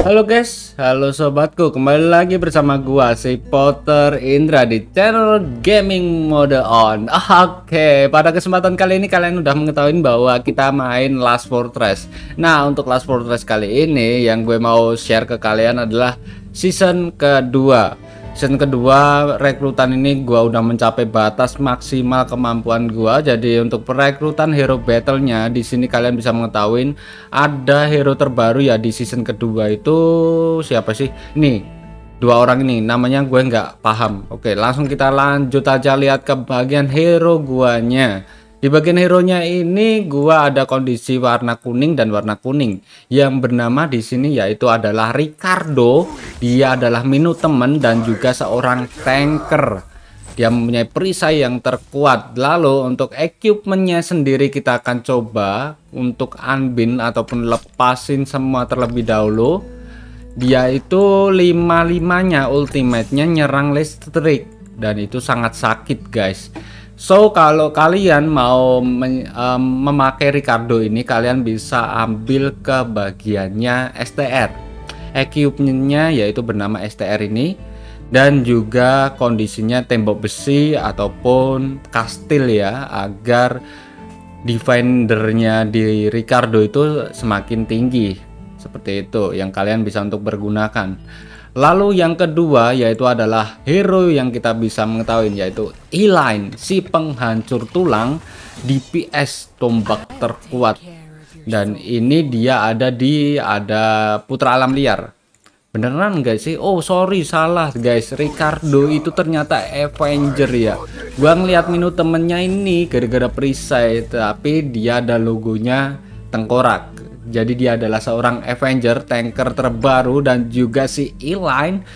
Halo guys, halo sobatku, kembali lagi bersama gua si Potter Indra di channel Gaming Mode On. Oke, pada kesempatan kali ini kalian udah mengetahui bahwa kita main Last Fortress. Nah, untuk Last Fortress kali ini yang gue mau share ke kalian adalah season kedua season kedua rekrutan ini gua udah mencapai batas maksimal kemampuan gua. Jadi untuk perekrutan hero battlenya di sini kalian bisa mengetahui ada hero terbaru ya di season kedua itu siapa sih? Nih dua orang ini. Namanya gue nggak paham. Oke langsung kita lanjut aja lihat ke bagian hero guanya di bagian hero nya ini gua ada kondisi warna kuning dan warna kuning. Yang bernama di sini yaitu adalah Ricardo. Dia adalah minu teman dan juga seorang tanker. Dia mempunyai perisai yang terkuat. Lalu untuk equipmentnya sendiri kita akan coba untuk unbin ataupun lepasin semua terlebih dahulu. Dia itu lima limanya ultimate-nya nyerang listrik dan itu sangat sakit guys. So kalau kalian mau memakai Ricardo ini kalian bisa ambil ke bagiannya STR equipmentnya yaitu bernama STR ini dan juga kondisinya tembok besi ataupun kastil ya agar defendernya di Ricardo itu semakin tinggi. Seperti itu yang kalian bisa untuk bergunakan Lalu yang kedua yaitu adalah hero yang kita bisa mengetahui yaitu Eline si penghancur tulang DPS tombak terkuat. Dan ini dia ada di ada putra alam liar. Beneran guys sih? Oh sorry salah guys. Ricardo itu ternyata Avenger ya. Gua ngeliat menu temennya ini gara-gara perisai tapi dia ada logonya tengkorak jadi dia adalah seorang Avenger tanker terbaru dan juga si Eline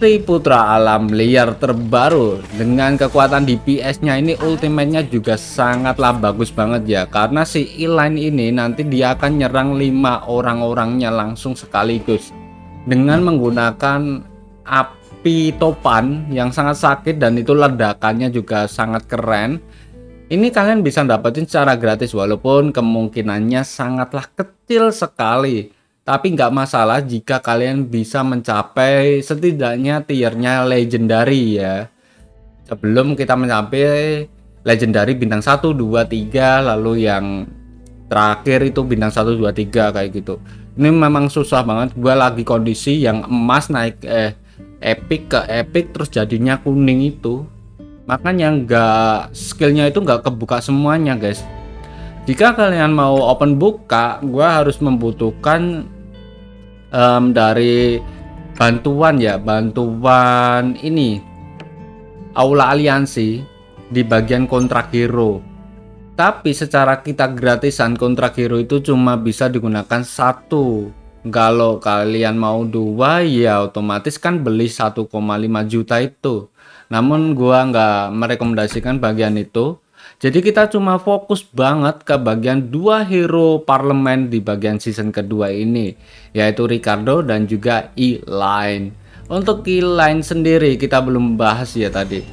si putra alam liar terbaru. Dengan kekuatan DPS-nya ini ultimate-nya juga sangatlah bagus banget ya. Karena si Eline ini nanti dia akan nyerang lima orang-orangnya langsung sekaligus. Dengan menggunakan api topan yang sangat sakit dan itu ledakannya juga sangat keren ini kalian bisa dapetin secara gratis walaupun kemungkinannya sangatlah kecil sekali. Tapi nggak masalah jika kalian bisa mencapai setidaknya tiernya legendary ya. Sebelum kita mencapai legendary bintang 1, 2, 3 lalu yang terakhir itu bintang 1, 2, 3 kayak gitu. Ini memang susah banget. Gua lagi kondisi yang emas naik eh epic ke epic terus jadinya kuning itu makanya nggak skillnya itu nggak kebuka semuanya guys. Jika kalian mau open buka gua harus membutuhkan um, dari bantuan ya bantuan ini aula aliansi di bagian kontrak hero. Tapi secara kita gratisan kontrak hero itu cuma bisa digunakan satu. Kalau kalian mau dua ya otomatis kan beli 1,5 juta itu namun gua nggak merekomendasikan bagian itu. Jadi kita cuma fokus banget ke bagian dua hero parlemen di bagian season kedua ini yaitu Ricardo dan juga E-Line untuk E-Line sendiri kita belum bahas ya tadi.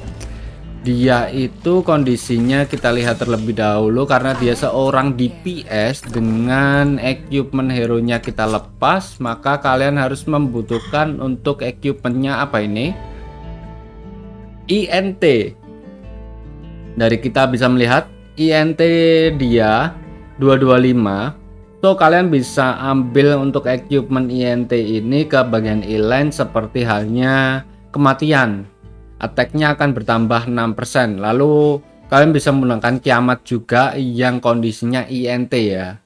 Dia itu kondisinya kita lihat terlebih dahulu karena dia seorang DPS dengan equipment hero nya kita lepas maka kalian harus membutuhkan untuk equipmentnya apa ini INT dari kita bisa melihat INT dia 225 so kalian bisa ambil untuk equipment INT ini ke bagian inline seperti halnya kematian. Attacknya akan bertambah 6% lalu kalian bisa menggunakan kiamat juga yang kondisinya INT ya.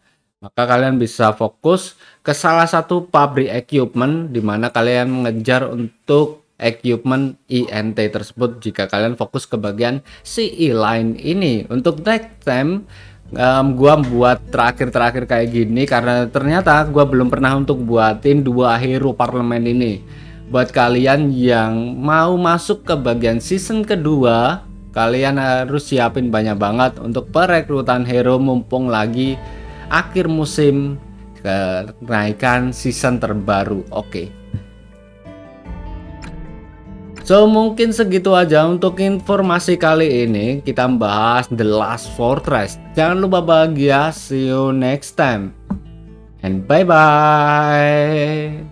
Maka kalian bisa fokus ke salah satu pabrik equipment di mana kalian mengejar untuk equipment INT tersebut jika kalian fokus ke bagian CE line ini. Untuk next time um, gua buat terakhir-terakhir kayak gini karena ternyata gua belum pernah untuk buatin dua hero parlemen ini. Buat kalian yang mau masuk ke bagian season kedua kalian harus siapin banyak banget untuk perekrutan hero mumpung lagi akhir musim kenaikan season terbaru. Oke. okay. So mungkin segitu aja untuk informasi kali ini kita bahas The Last Fortress. Jangan lupa bahagia, see you next time. and bye bye.